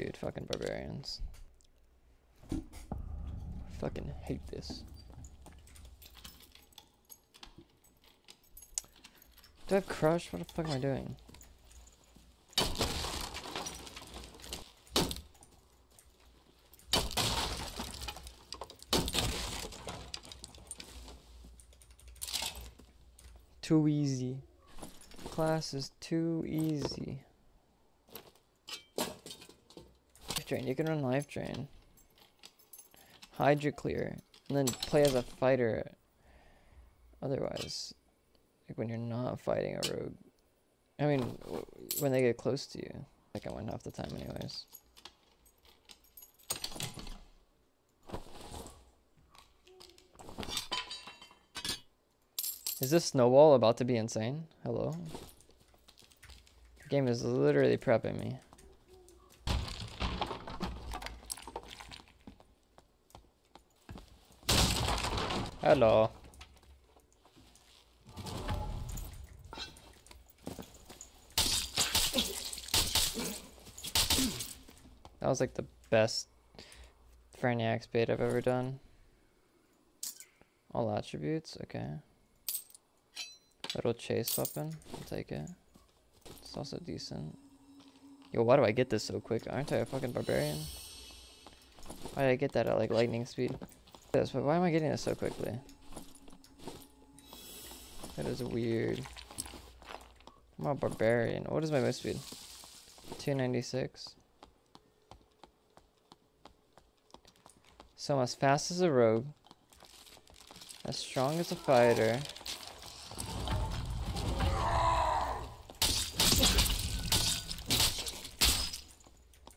Dude, fucking barbarians. Fucking hate this. Do I have crush? What the fuck am I doing? Too easy. Class is too easy. Life drain. You can run life drain. Hydra clear. And then play as a fighter. Otherwise. Like when you're not fighting a rogue. I mean, when they get close to you. Like I went half the time anyways. Is this snowball about to be insane? Hello? The game is literally prepping me. Hello. That was like the best Ferniax bait I've ever done. All attributes, okay. Little chase weapon, I'll take it. It's also decent. Yo, why do I get this so quick? Aren't I a fucking barbarian? Why did I get that at like lightning speed? Yes, but why am I getting this so quickly? That is weird. I'm a barbarian. What is my move speed? 296. So I'm as fast as a rogue. As strong as a fighter.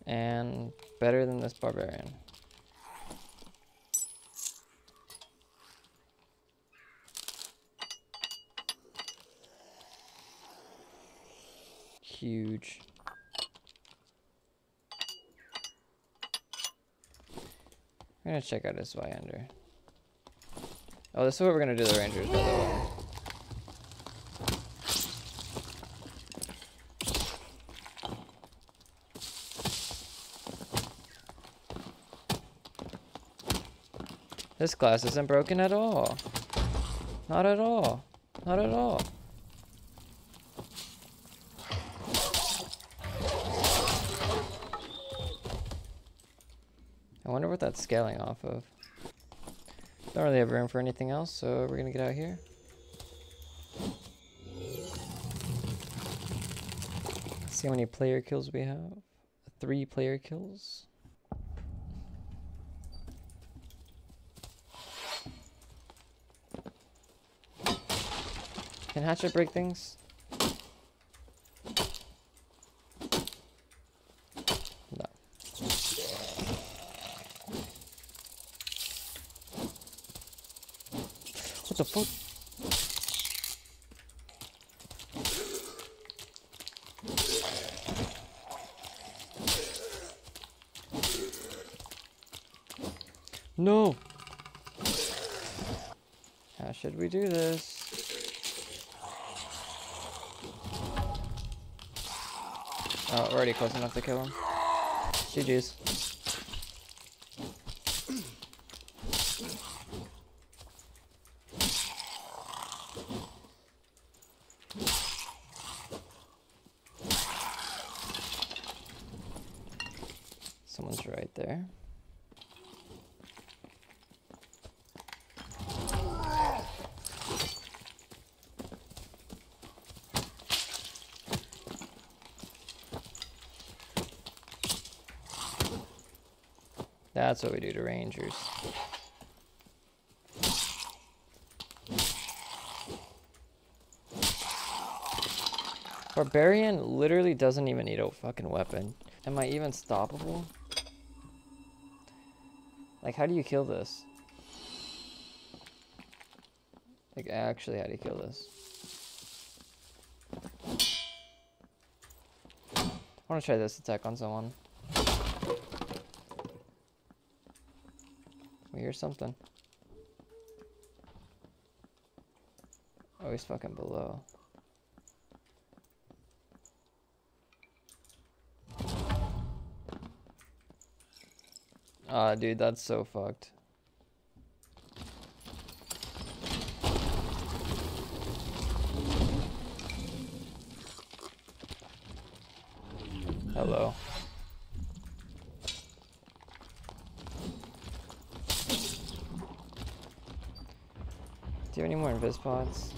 And better than this barbarian. Huge. We're gonna check out his Vynder. Oh, this is what we're gonna do the Rangers, by the way. This glass isn't broken at all. Not at all. Not at all. I wonder what scaling off of. Don't really have room for anything else, so we're gonna get out here. See how many player kills we have. Three player kills. Can Hatchet break things? No! How should we do this? Oh, already close enough to kill him. GG's. Someone's right there. That's what we do to rangers. Barbarian literally doesn't even need a fucking weapon. Am I even stoppable? Like, how do you kill this? Like, actually, how do you kill this? I want to try this attack on someone. We hear something. Oh, he's fucking below. Ah, dude, that's so fucked. Hello. Do you have any more invis pods?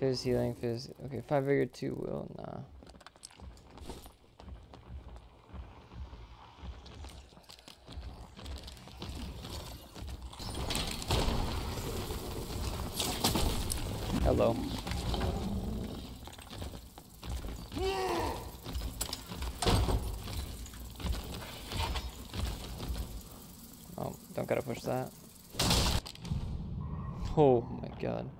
Fizz healing, fizz. Okay, five vigor, two will. Nah. Hello. Oh, don't gotta push that. Oh, oh my god.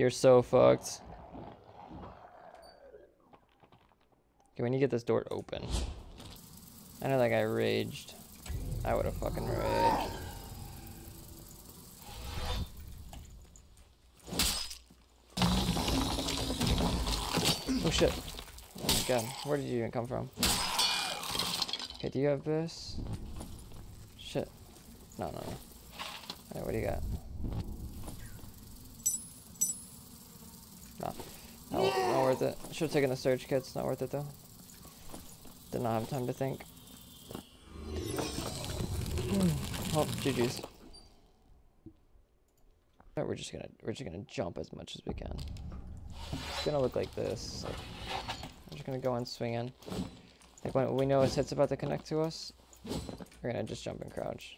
You're so fucked. Okay, when you get this door open. I know that guy raged. I would have fucking raged. Oh shit. Oh my god. Where did you even come from? Okay, do you have this? Shit. No, no, no. Alright, what do you got? No. No, not worth it. Should have taken the surge kits. Not worth it though. Did not have time to think. Hmm. oh, GG's. Alright, we're just gonna we're just gonna jump as much as we can. It's gonna look like this. Like, we're just gonna go and swing in. Like when we know his hit's about to connect to us, we're gonna just jump and crouch.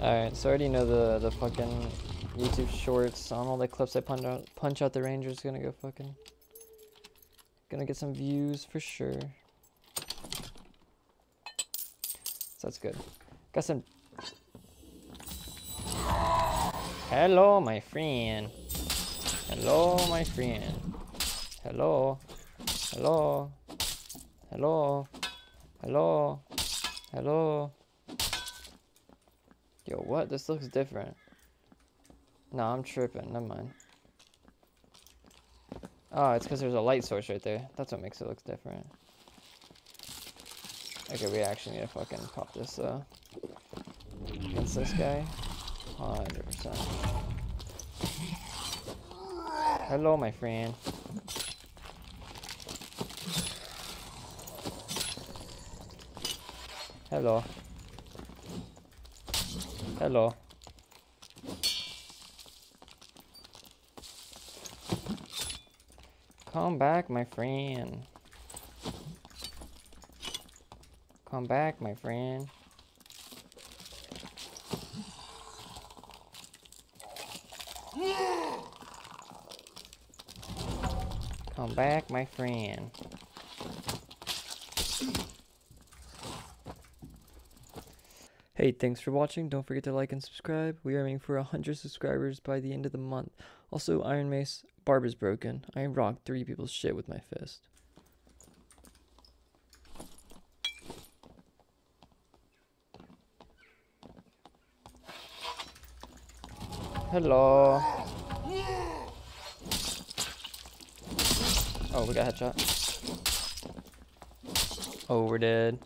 Alright, so I already know the, the fucking YouTube shorts on all the clips I punch out, punch out the Rangers gonna go fucking... Gonna get some views for sure. So that's good. Got some... Hello, my friend. Hello, my friend. Hello. Hello. Hello. Hello. Hello. Yo, what? This looks different. No, I'm tripping. Never mind. Oh, it's because there's a light source right there. That's what makes it look different. Okay, we actually need to fucking pop this, uh, against this guy. 100%. Hello, my friend. Hello. Hello. Come back, my friend. Come back, my friend. Come back, my friend. Hey, thanks for watching. Don't forget to like and subscribe. We are aiming for 100 subscribers by the end of the month. Also, Ironmace, Barb is broken. I rocked three people's shit with my fist. Hello. Oh, we got headshot. Oh, we're dead.